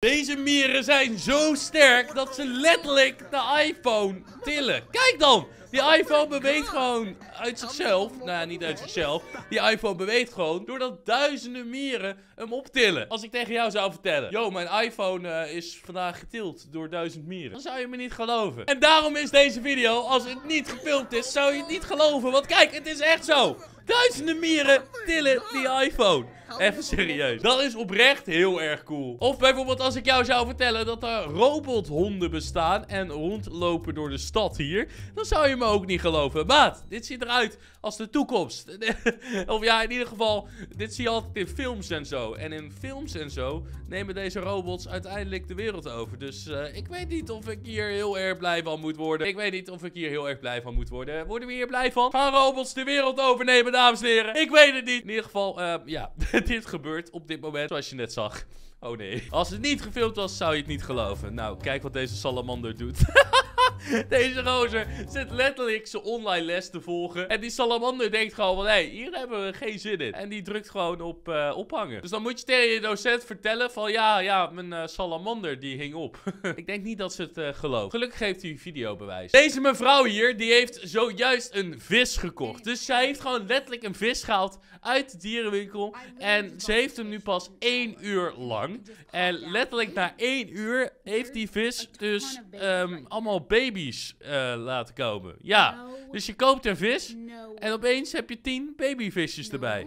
Deze mieren zijn zo sterk dat ze letterlijk de iPhone tillen. Kijk dan! Die iPhone beweegt gewoon uit zichzelf. Nou, niet uit zichzelf. Die iPhone beweegt gewoon doordat duizenden mieren hem optillen. Als ik tegen jou zou vertellen: Yo, mijn iPhone uh, is vandaag getild door duizend mieren. Dan zou je me niet geloven. En daarom is deze video, als het niet gefilmd is, zou je het niet geloven. Want kijk, het is echt zo. Duizenden mieren tillen die iPhone. Even serieus. Dat is oprecht heel erg cool. Of bijvoorbeeld als ik jou zou vertellen dat er robothonden bestaan en rondlopen door de stad hier. Dan zou je me ook niet geloven. Maat, dit ziet eruit als de toekomst. of ja, in ieder geval, dit zie je altijd in films en zo. En in films en zo nemen deze robots uiteindelijk de wereld over. Dus uh, ik weet niet of ik hier heel erg blij van moet worden. Ik weet niet of ik hier heel erg blij van moet worden. Worden we hier blij van? Gaan robots de wereld overnemen, dames en heren? Ik weet het niet. In ieder geval, uh, ja, dit gebeurt op dit moment, zoals je net zag. Oh nee. Als het niet gefilmd was, zou je het niet geloven. Nou, kijk wat deze salamander doet. Deze gozer zit letterlijk zijn online les te volgen. En die salamander denkt gewoon van, hé, hey, hier hebben we geen zin in. En die drukt gewoon op uh, ophangen. Dus dan moet je tegen je docent vertellen van, ja, ja, mijn uh, salamander die hing op. ik denk niet dat ze het uh, gelooft. Gelukkig heeft hij videobewijs. Deze mevrouw hier, die heeft zojuist een vis gekocht. Dus zij heeft gewoon letterlijk een vis gehaald uit de dierenwinkel. En ze heeft hem nu pas één uur lang. En letterlijk na één uur heeft die vis dus um, allemaal baby's uh, laten komen. Ja, dus je koopt een vis en opeens heb je tien babyvisjes erbij.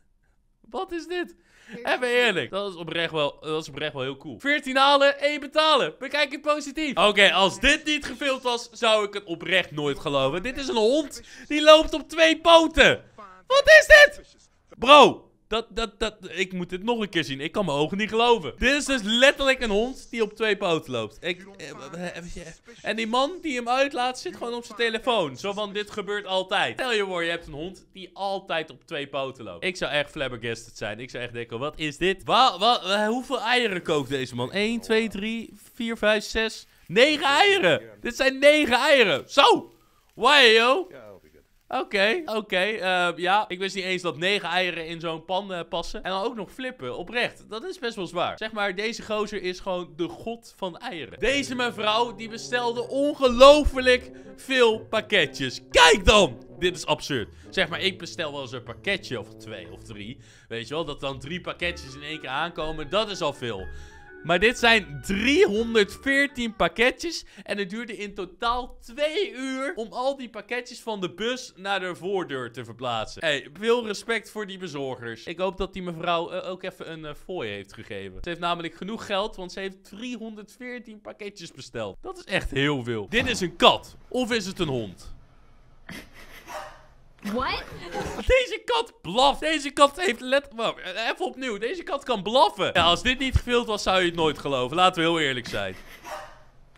Wat is dit? Even eerlijk. Dat is oprecht wel, dat is oprecht wel heel cool. 14 halen, 1 betalen. Bekijk het positief. Oké, als dit niet gefilmd was, zou ik het oprecht nooit geloven. Dit is een hond die loopt op twee poten. Wat is dit? Bro, dat, dat, dat, ik moet dit nog een keer zien. Ik kan mijn ogen niet geloven. Dit is dus letterlijk een hond die op twee poten loopt. Ik, en die man die hem uitlaat zit gewoon op zijn telefoon. Zo van, dit gebeurt altijd. Stel je voor, je hebt een hond die altijd op twee poten loopt. Ik zou echt flabbergasted zijn. Ik zou echt denken, wat is dit? Wa wa hoeveel eieren kookt deze man? 1, 2, 3, 4, 5, 6, 9 eieren. Dit zijn 9 eieren. Zo. Why, yo? Oké, oké. Uh, ja, ik wist niet eens dat negen eieren in zo'n pan uh, passen. En dan ook nog flippen, oprecht. Dat is best wel zwaar. Zeg maar, deze gozer is gewoon de god van eieren. Deze mevrouw, die bestelde ongelooflijk veel pakketjes. Kijk dan! Dit is absurd. Zeg maar, ik bestel wel eens een pakketje of twee of drie. Weet je wel, dat dan drie pakketjes in één keer aankomen. Dat is al veel. Maar dit zijn 314 pakketjes. En het duurde in totaal 2 uur om al die pakketjes van de bus naar de voordeur te verplaatsen. Hey, veel respect voor die bezorgers. Ik hoop dat die mevrouw uh, ook even een uh, fooi heeft gegeven. Ze heeft namelijk genoeg geld, want ze heeft 314 pakketjes besteld. Dat is echt heel veel. Dit is een kat. Of is het een hond? What? Deze kat blaft. Deze kat heeft let... Even opnieuw. Deze kat kan blaffen. Ja, als dit niet gefilmd was, zou je het nooit geloven. Laten we heel eerlijk zijn.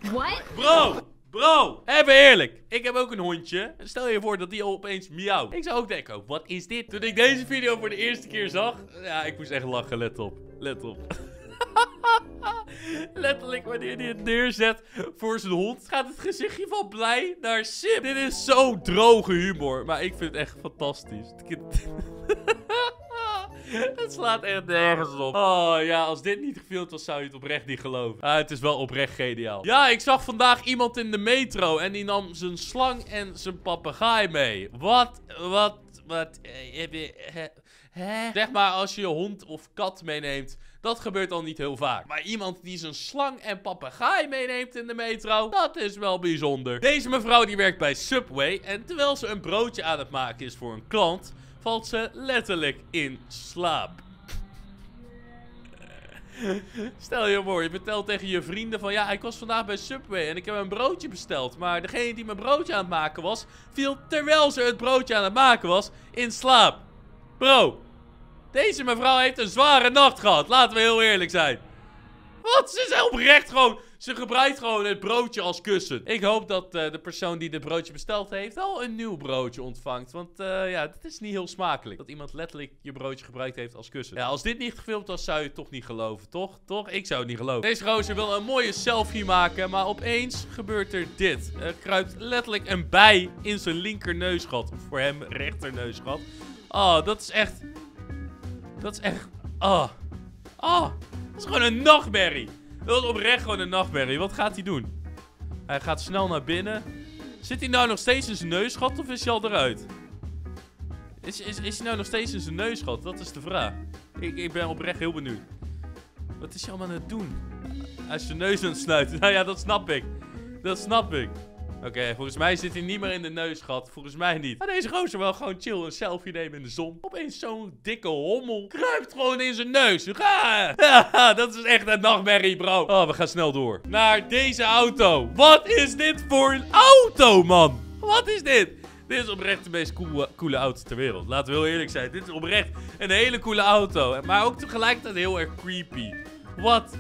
What? Bro! Bro, even eerlijk. Ik heb ook een hondje. Stel je voor dat die opeens miauwt. Ik zou ook denken, oh, wat is dit? Toen ik deze video voor de eerste keer zag, ja, ik moest echt lachen. Let op. Let op. Letterlijk, wanneer hij het neerzet voor zijn hond, gaat het gezichtje van blij naar Sim. Dit is zo droge humor, maar ik vind het echt fantastisch. Het slaat echt nergens op. Oh ja, als dit niet gefilmd was, zou je het oprecht niet geloven. Ah, het is wel oprecht geniaal. Ja, ik zag vandaag iemand in de metro en die nam zijn slang en zijn papegaai mee. Wat, wat, wat, eh, hè? Zeg maar, als je je hond of kat meeneemt, dat gebeurt al niet heel vaak. Maar iemand die zijn slang en papegaai meeneemt in de metro, dat is wel bijzonder. Deze mevrouw die werkt bij Subway en terwijl ze een broodje aan het maken is voor een klant, valt ze letterlijk in slaap. Stel je voor, je vertelt tegen je vrienden van... Ja, ik was vandaag bij Subway en ik heb een broodje besteld. Maar degene die mijn broodje aan het maken was... viel terwijl ze het broodje aan het maken was in slaap. Bro, deze mevrouw heeft een zware nacht gehad. Laten we heel eerlijk zijn. Wat? Ze is oprecht gewoon... Ze gebruikt gewoon het broodje als kussen. Ik hoop dat uh, de persoon die dit broodje besteld heeft... al een nieuw broodje ontvangt. Want uh, ja, dit is niet heel smakelijk. Dat iemand letterlijk je broodje gebruikt heeft als kussen. Ja, als dit niet gefilmd was, zou je het toch niet geloven, toch? Toch? Ik zou het niet geloven. Deze gozer wil een mooie selfie maken... maar opeens gebeurt er dit. Er kruipt letterlijk een bij in zijn linkerneusgat. Of voor hem rechterneusgat. Oh, dat is echt... Dat is echt... Oh. Oh. Dat is gewoon een nachtmerrie. Dat is oprecht gewoon een nachtmerrie. Wat gaat hij doen? Hij gaat snel naar binnen. Zit hij nou nog steeds in zijn neusgat of is hij al eruit? Is, is, is hij nou nog steeds in zijn neusgat? Dat is de vraag. Ik, ik ben oprecht heel benieuwd. Wat is hij allemaal aan het doen? Hij is zijn neus aan het snuiten. Nou ja, dat snap ik. Dat snap ik. Oké, volgens mij zit hij niet meer in de neusgat. Volgens mij niet. Maar deze gozer wel gewoon chill een selfie nemen in de zon. Opeens zo'n dikke hommel kruipt gewoon in zijn neus. Ga! Dat is echt een nachtmerrie, bro. Oh, we gaan snel door. Naar deze auto. Wat is dit voor een auto, man? Wat is dit? Dit is oprecht de meest coole, coole auto ter wereld. Laten we heel eerlijk zijn. Dit is oprecht een hele coole auto. Maar ook tegelijkertijd heel erg creepy. Wat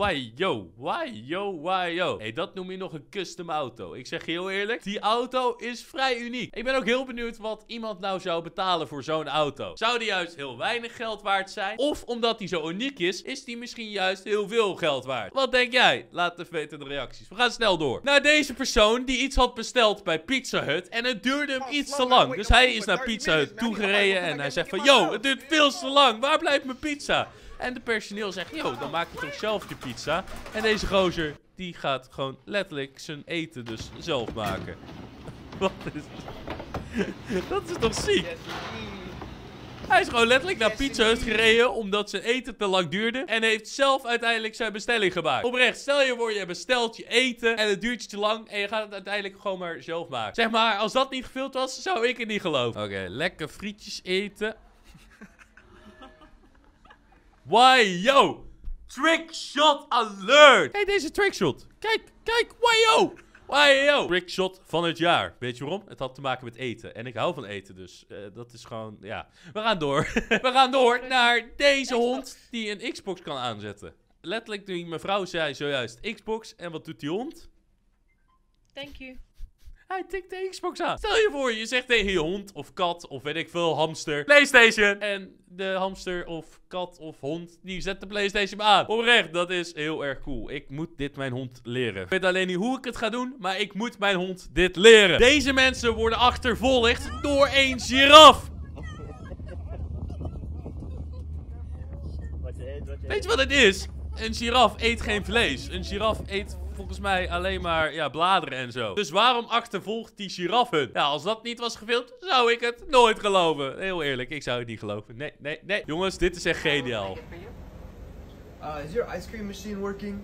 Why yo, why yo. hey, dat noem je nog een custom auto. Ik zeg je heel eerlijk, die auto is vrij uniek. Ik ben ook heel benieuwd wat iemand nou zou betalen voor zo'n auto. Zou die juist heel weinig geld waard zijn? Of omdat die zo uniek is, is die misschien juist heel veel geld waard? Wat denk jij? Laat even weten in de reacties. We gaan snel door. Naar deze persoon die iets had besteld bij Pizza Hut en het duurde hem iets te lang. Dus hij is naar Pizza Hut toegereden en hij zegt van, yo, het duurt veel te lang. Waar blijft mijn pizza? En de personeel zegt, yo, dan maak je toch zelf je pizza. En deze gozer, die gaat gewoon letterlijk zijn eten dus zelf maken. Wat is... Dat is toch ziek? Hij is gewoon letterlijk naar Pizza Hut gereden omdat zijn eten te lang duurde. En heeft zelf uiteindelijk zijn bestelling gemaakt. Oprecht, stel je voor je bestelt je eten en het duurt je te lang. En je gaat het uiteindelijk gewoon maar zelf maken. Zeg maar, als dat niet gevuld was, zou ik het niet geloven. Oké, lekker frietjes eten. Why, yo! Trickshot alert! Kijk deze trickshot. Kijk, kijk, why, yo! Why, yo! Trickshot van het jaar. Weet je waarom? Het had te maken met eten. En ik hou van eten, dus uh, dat is gewoon, ja. We gaan door. We gaan door naar deze hond die een Xbox kan aanzetten. Letterlijk, die mevrouw zei zojuist Xbox. En wat doet die hond? Thank you. Hij tikt de Xbox aan. Stel je voor, je zegt tegen je hond of kat of weet ik veel, hamster, PlayStation. En de hamster of kat of hond, die zet de PlayStation aan. Oprecht, dat is heel erg cool. Ik moet dit mijn hond leren. Ik weet alleen niet hoe ik het ga doen, maar ik moet mijn hond dit leren. Deze mensen worden achtervolgd door een giraf. Weet je wat het is? Een giraf eet geen vlees. Een giraf eet volgens mij alleen maar ja, bladeren en zo. Dus waarom achtervolgt die giraf hun? Ja, als dat niet was gefilmd, zou ik het nooit geloven. Heel eerlijk, ik zou het niet geloven. Nee, nee, nee. Jongens, dit is echt geniaal. Uh, is your ice cream machine working?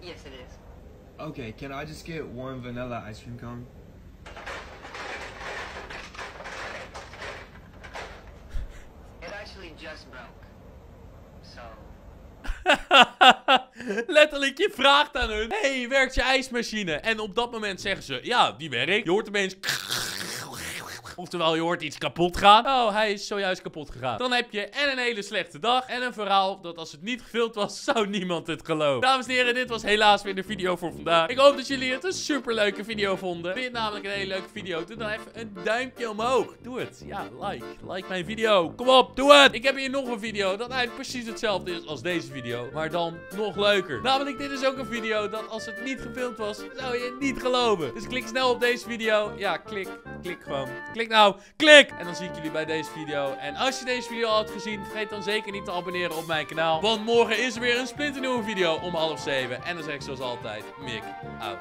Yes, it is. Okay, can I just get one vanilla ice cream cone? It actually just broke. So, Letterlijk, je vraagt aan hun: hey, werkt je ijsmachine? En op dat moment zeggen ze: ja, die werkt. Je hoort opeens. Oftewel, je hoort iets kapot gaan. Oh, hij is zojuist kapot gegaan. Dan heb je en een hele slechte dag. En een verhaal dat als het niet gefilmd was, zou niemand het geloven. Dames en heren, dit was helaas weer de video voor vandaag. Ik hoop dat jullie het een super leuke video vonden. Vind je het namelijk een hele leuke video? Doe dan even een duimpje omhoog. Doe het. Ja, like. Like mijn video. Kom op, doe het. Ik heb hier nog een video dat eigenlijk precies hetzelfde is als deze video. Maar dan nog leuker. Namelijk, dit is ook een video dat als het niet gefilmd was, zou je het niet geloven. Dus klik snel op deze video. Ja, klik. Klik gewoon. Klik nou, klik! En dan zie ik jullie bij deze video. En als je deze video al had gezien, vergeet dan zeker niet te abonneren op mijn kanaal. Want morgen is er weer een splinternieuwe video om half zeven. En dan zeg ik zoals altijd, Mick out.